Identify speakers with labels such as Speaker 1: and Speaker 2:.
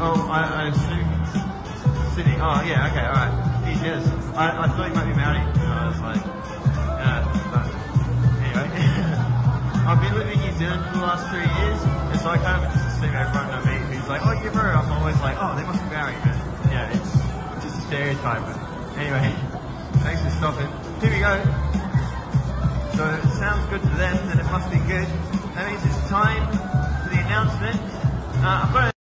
Speaker 1: Oh, I, I assume Sydney. Oh, yeah, okay, alright. He is. I, I thought he might be Maori. And I was like, yeah, but anyway. I've been living in New Zealand for the last three years, and so I kind of just assume everyone I meet who's like, oh, you're Maori. I'm always like, oh, they must be Maori. But yeah, it's just a stereotype. But anyway, thanks for stopping. Here we go. So it sounds good to them, then it must be good. That means it's time for the announcement. Uh, I've got a